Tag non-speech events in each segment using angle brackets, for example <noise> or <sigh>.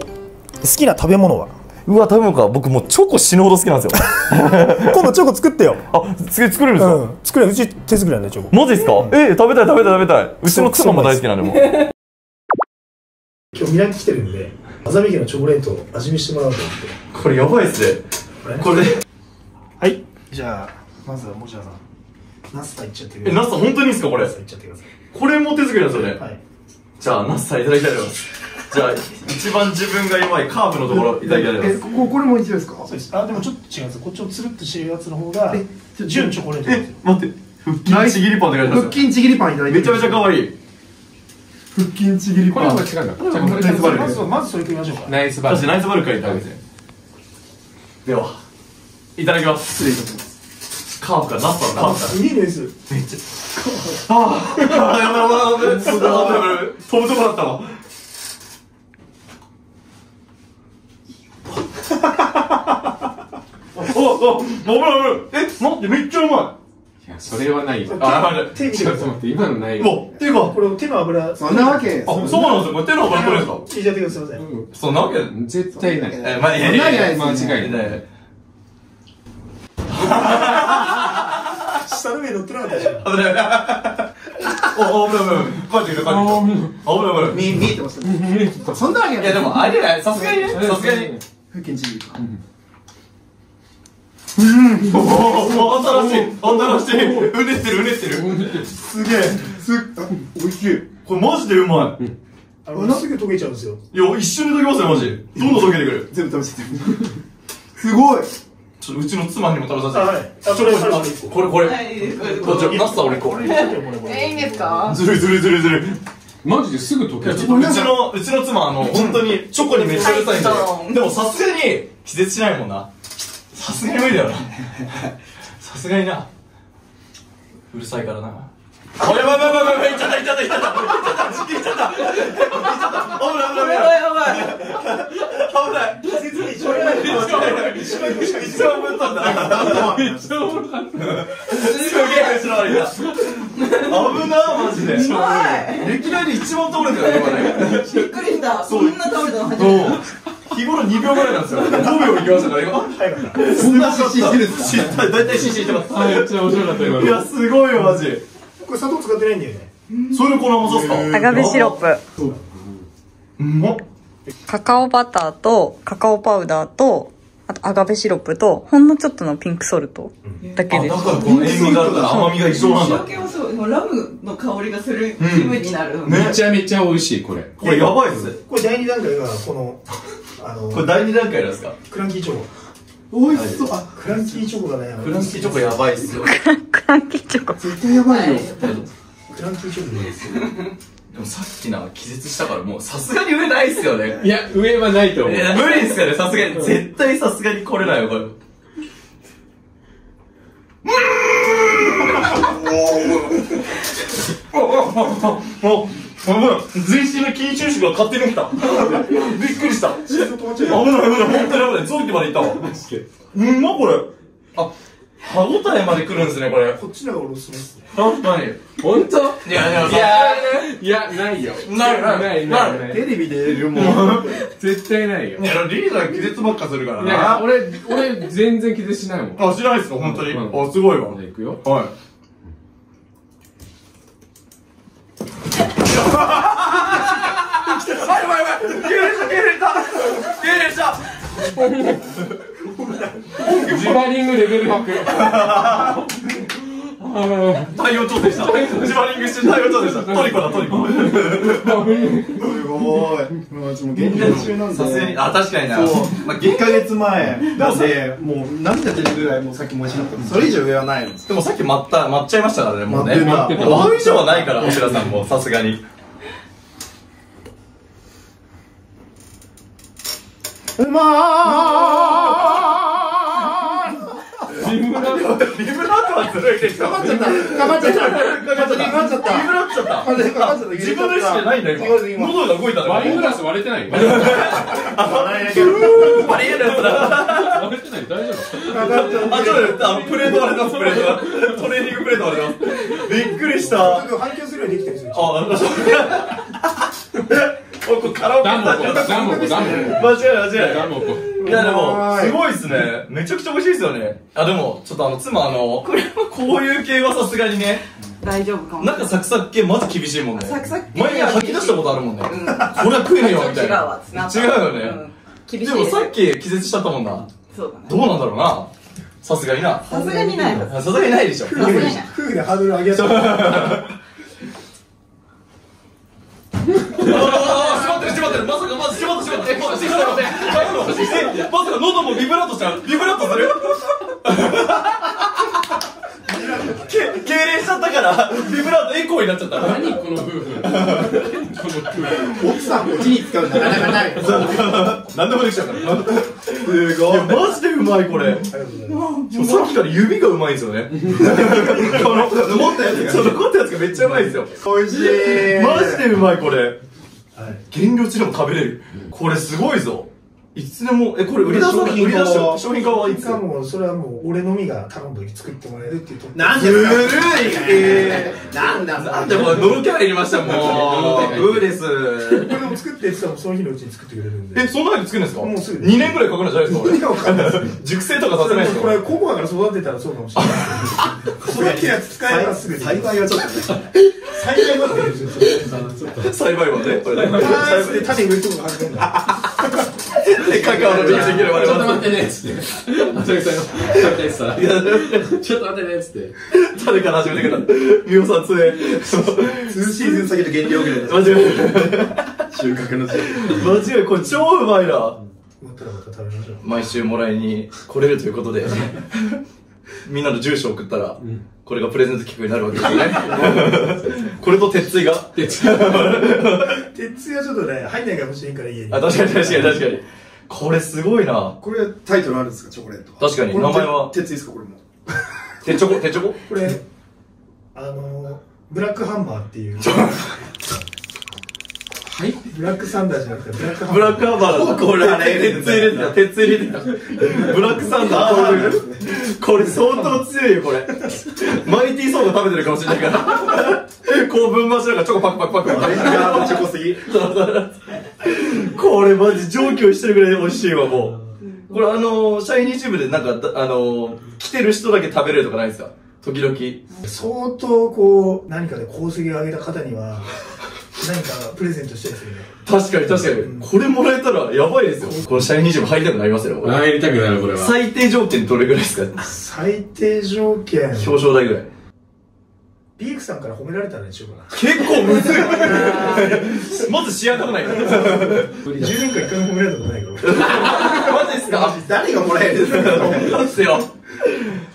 好きな食べ物は？うわ食べ物か。僕もうチョコ死ぬほど好きなんですよ。<laughs> 今度チョコ作ってよ。あつ作れるんですか、うん。作れる。うち手作りなんでチョコ。マジですか、え食べたい食べたい食べたい。うちの妻も大好きなんでもう。今日ミラン来てるんであざみ家のチョコレートを味見してもらおうと思って。これやばいっすね。これ。はい。じゃあまずはもじゃさん。ナスタいっちゃってください。えナスさん本当にいいんですかこれ？ナスタいっちゃってくださこれも手作りなんですよね、いはい。じゃあナスさんいただきたいと思いますじゃあ一番自分が弱いカーブのところいただきます。ここれも一緒ですか？そうです。あでもちょっと違うんです。こっちをつるっとしてるやつの方が純チョコレートえよ。待って。腹筋ちぎりパンって書いてます腹筋ちぎりパンいただいてめちゃめちゃ可愛い。腹筋ちぎりこれパンは違うんだ。じゃあこれナイスバルまずはまずそれ食いましょうか。ナイスバル私ナイスバルクからいただきますではいただきます。失礼いたします。カーブからナスさんのカーブ。からいいですめっちゃああやばいやばいやばい。飛ぶとこだったわおおお危ない危ないえ待ってめっちゃうまいいや、それはない。あやばい手見てくださいちょっと待って、今のないい。もうていうかこれ手の油そんなわけあそうなんですよこれ手の油取れですかいちゃってくださいすいませんそんなわけ絶対ない。えまあいやいやいやない間違いない。下の上乗ってなかったじゃん危ない危ないお危ない危ない帰ってきた帰ってきた危ない危ない見見えてますねそんなわけないいやでもあれじゃないさすがにねさすがに腹筋ちぎりパンおお新しい新しいうねってるうねってるすげえ。すっあ美味しいこれマジでうまいあのすぐ溶けちゃうんですよいや一瞬で溶けますよマジどんどん溶けてくる全部食べててすごいちょっとうちの妻にも食べさせてあはいあちょこれこれあこれこれはい、いいですこれナスさん俺これえ、いいんですかずるいずるいずるいずるいマジですぐ溶けるうちのうちの妻あの本当にチョコにめっちゃうるさいんででもさすがに気絶しないもんなさすがに無理だよさすがになうるさいからなあやばいやばいやばいやばいいっちゃったいっちゃったいっちゃったいっちゃったいっちゃったいっちゃった危ない危ない危ないやばいやばい。危ない実に一番やばい一番一番ぶっ飛んだめっちゃおもろかった。すげえ後ろ歩いた危なマジでうまい。歴代で一番通れてるよ今ねびっくりした。そんな食べたの初めて。日頃2秒ぐらいなんですよ5秒いきましたから今そんな失神してるんですか大体失神してますあ、めっちゃ面白かった今いやすごいよマジ。これ砂糖使ってないんだよね。それでこの甘さっすか？アガベシロップ。うん。まっカカオバターとカカオパウダーとあとアガベシロップとほんのちょっとのピンクソルトだけで。すあだからこの塩味があるから甘みが一緒なんだ。塩気もそう、ラムの香りがする気分になる。ね。めちゃめちゃ美味しい、これ。これやばいっす。これ第二段階がこのあのこれ第2段階なんですか？クランキーチョコ。美味しそう。あクランキーチョコがね。フランキーチョコやばいっすよ。<laughs> クランキーチョコ。絶対やばいよ。クランキーチョコです <laughs> でもさっきな気絶したからもうさすがに上ないっすよね。いや、上はないと思う。い。や無理っすよね。さすがに。絶対さすがにこれだよこれ。もうもう全身の筋収縮が勝手に起きた。<laughs> びっくりした。<laughs> 危ない危ない。本当に危ない。臓器までいったわ。うんまこれ。あ歯応えまでくるんですねこれこっちの方が俺おすすめですね確かに本当？いやいやいやいや、ないよ。ないないないない。テレビで出るもん絶対ないよ。いやリーダー気絶ばっかするからいや、な俺、俺、全然気絶しないもん。あしないっすか？本当に？うんあすごいわじゃあ行くよ。はい。<laughs> あ、やばいやばい。敬礼した、敬礼した。敬礼した。ジバリングレベル100。対応調整した。ジバリングして対応調整した。トリコだ、トリコ。すごい現在中なんでさすがに、あ、確かにな。まあ、1ヶ月前なんでもう涙出るぐらいもうさっきもおいしかったそれ以上上はないのでもさっき待った、待っちゃいましたからね、もうね。待ってたもう倍以上はないから、おしらさんも、さすがに。うまリブラートはずるいでしょ。かかっちゃったかかっちゃったかかっちゃったかかっちゃったリブラートちゃった。かかっちゃった自分の意識じゃないんだ、今。違う今喉が動いたんだワイングラス割れてないバリエるやつだ。割れてない大丈夫かかっちゃったあ、ちょっと、プレート割れてます、プレートが。トレーニングプレート割れてます。びっくりした。反響するようにできてるんですよあここカラオケダンボコ、だダンボコ、ダンボ間違い間違い。ダ。いやでも、すごいっすね。めちゃくちゃ美味しいですよね。あ、でも、ちょっとあの、妻あの、こういう系はさすがにね、大丈夫かも。なんかサクサク系まず厳しいもんね。サクサク系前に吐き出したことあるもんね。うんこれは食えねえよ、みたいな。違うよね。うん厳しいでもさっき気絶しちゃったもんな。そうだね。どうなんだろうな。さすがにな。さすがにない。さすがにないでしょ。夫婦 <laughs> でハードル上げやすい。あ <laughs> あ、閉まってま。さか、まず閉まった閉まった。え、まず閉まった待って。まさか喉もビブラートしちゃう。ビブラートするけ痙攣しちゃったから、ビブラートエコーになっちゃった。何この夫婦。奥さんこっちに使うなかなかない何でもできちゃうから。すごい。マジでうまい、これ。さっきから指がうまいんですよね。この、残ったやつが。残ったやつがめっちゃうまいんですよ。美味しいマジでうまい、これ。はい。減量中でも食べれる。これすごいぞ。いつでも、え、これ売り出す商品化売り出し商品化はいつ？かもう、それはもう、俺のみが頼む時作ってもらえるっていうと。なんでずるいえーなんだなんでもう、泥キャラ入れましたもう。うーです。これでも作ってその日のうちに作ってくれるんで。え、そんなに作るんですか？もうすぐ ?2 年くらいかかるんじゃないですか意味がわかんない熟成とかさせないですこれ、かココアから育てたらそうかもしれない。育てるやつ使えばすぐに。栽培はちょっとね栽培までできるんですよ。<laughs> 栽培はね。これ種植えるとこ始めるんだ。で、カカオの実績で我ちょっと々待ってね、つって。あさきさちょっと待ってね、つって。種から始めてさん強え。2 <laughs> シーズン先の減量ぐらいだ間違い。収穫の時期間違い、これ超うまいな。食べましょう。毎週もらいに来れるということで、みんなの住所を送ったら、これがプレゼント企画になるわけですね。<laughs> これと鉄槌が？鉄はちょっとね、入んないかもしれんから家に。あ、確かに確かに確かに。これすごいな。これタイトルあるんですか？チョコレート確かに名前は？鉄いいですか？これも手チョコ？手チョコ？これ、あの、ブラックハンマーっていう、はい？ブラックサンダーじゃなくて、ブラックハンブマー。ラックハンマーだ。これ、鉄入れてた、鉄入れてた。ブラックサンダー、<laughs> これ、相当強いよ、これ。マイティーソーダ食べてるかもしれないから。<laughs> こう分回しながらチョコパクパクパクパク。チョコすぎ <laughs> これマジ上級してるぐらい美味しいわ、もう。これあのー、シャイニーチューブでなんか、だあのー、来てる人だけ食べれるとかないですか？時々。相当こう、何かで功績を上げた方には、何かプレゼントしたいですよね。確かに確かに。これもらえたらやばいですよ。このシャイニーチューブ入りたくなりますよ、これ。入りたくなる、これは。最低条件どれぐらいですか最低条件、表彰台ぐらい。ピークさんから褒められたらにしようかな。結構むずいまず仕上がらないから。10年間一回も褒められたことないから。マジっすか？誰がもらえるんですか？すよ。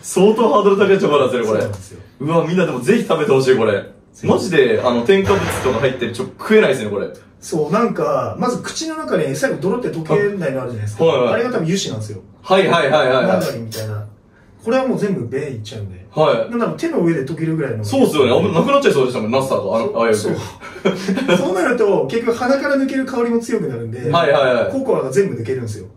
相当ハードル高いチョコなんですよ、これ。うわ、みんなでもぜひ食べてほしい、これ。マジで、あの、添加物とか入ってるチョコ食えないですね、これ。そう、なんか、まず口の中に最後泥って溶けないのあるじゃないですか。はいはいあれが多分油脂なんですよ。はいはいはいはいはい。ガリンみたいな。これはもう全部便いっちゃうんで。はなんだろう、手の上で溶けるぐらいの。い。そうっすよね。危なくなっちゃいそうでしたもん、ナスターとあの、ああいう。そう。そうなると、結局鼻から抜ける香りも強くなるんで、はいはいはいココアが全部抜けるんですよ。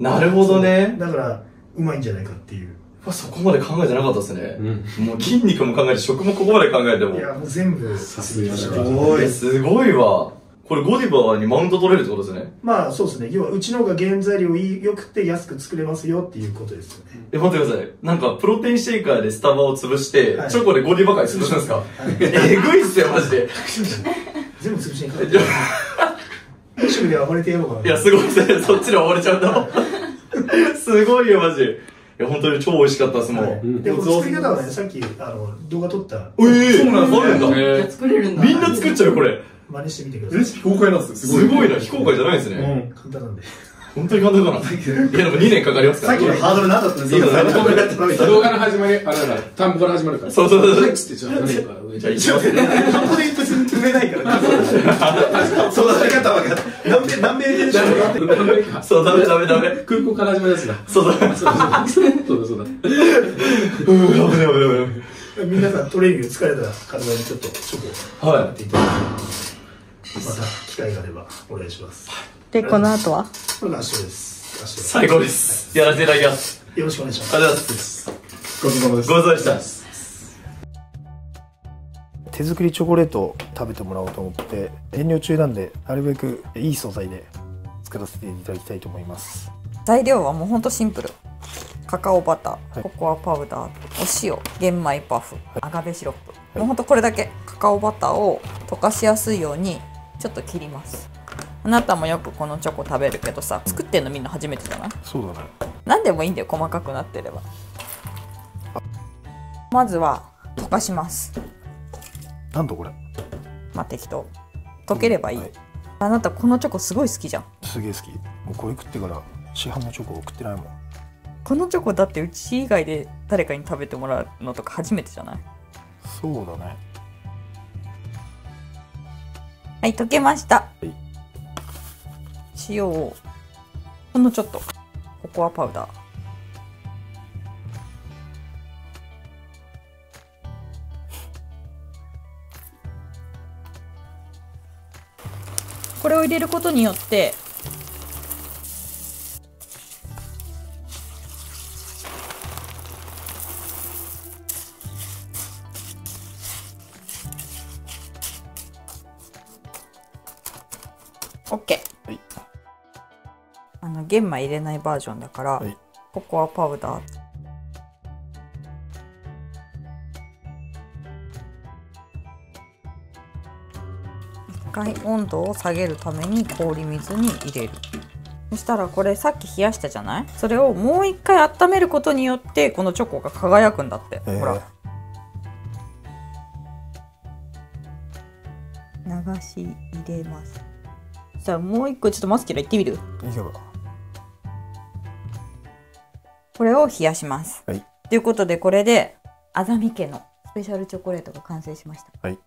なるほどね。だから、うまいんじゃないかっていう。うわそこまで考えてなかったですね。うん。もう筋肉も考えて、食もここまで考えてもい。や、もう全部。さすがだすなごいえすごいわ。これゴディバにマウント取れるってことですね。まあ、そうですね。要は、うちの方が原材料いい良くて安く作れますよっていうことですよね。え、待ってください。なんか、プロテインシェイカーでスタバを潰して、はいチョコでゴディバ界潰すんですか、えぐいっすよ、マジで。全部潰しにかかって。<laughs> 一食で暴れてやろうかな。いや、すごいですね。そっちで終われちゃうんだもん。すごいよ、マジ。いや、本当に超美味しかったですもん。はいんで、この作り方はね、さっき、あの、動画撮った、ええそうなんあるんだ。えー作れるんだ。みんな作っちゃうよ、これ。真似してみてください。レシピ公開なんですよすごいな、非公開じゃないですね。簡単なんで。本当に簡単かな。いや、でも2年かかりますから。さっきのハードル何だったんですかそうそう褒められたのみたいな動画の始まり、あれだ、田んぼから始まるから。そうそうそうはいっつって、じゃあ、何か上じゃ。一応、本当に埋めないから育て方は分かった南米南米でしょ。そう、ダメダメダメ。空港から始まるやつだ。そうだ。そうそうそうだ、そうだ。うん、危ない危ない危ない。皆さんトレーニング疲れた方にちょっとチョコをやはっていただいて、また機会があればお願いします。で、この後は？これが明日です。明日い。最高です。やらせていただきます。よろしくお願いします。ありがとうございます。ごちそうさまですごちそうさまでした。手作りチョコレートを食べてもらおうと思って遠慮中なんでなるべくいい素材で作らせていただきたいと思います材料はもうほんとシンプルカカオバター、はいココアパウダーお塩玄米パフ、アガベシロップ、もうほんとこれだけカカオバターを溶かしやすいようにちょっと切りますあなたもよくこのチョコ食べるけどさ作ってんのみんな初めてじゃない？そうだね。何でもいいんだよ細かくなってれば。まずは溶かします。なんとこれ？まあ適当。溶ければいい、はい。あなたこのチョコすごい好きじゃん。すげえ好き。もうこれ食ってから市販のチョコを食ってないもん。このチョコだってうち以外で誰かに食べてもらうのとか初めてじゃない？そうだね。はい溶けました、い塩をほんのちょっとココアパウダー。これを入れることによってオッケー。あの玄米入れないバージョンだから、はい。ココアパウダー。一回温度を下げるために氷水に入れる。そしたらこれさっき冷やしたじゃない？それをもう一回温めることによってこのチョコが輝くんだって、へー。ほら。流し入れます。じゃあもう一個ちょっとマスキュラ行ってみる？いいかこれを冷やします。はいということでこれであざみ家のスペシャルチョコレートが完成しました。はい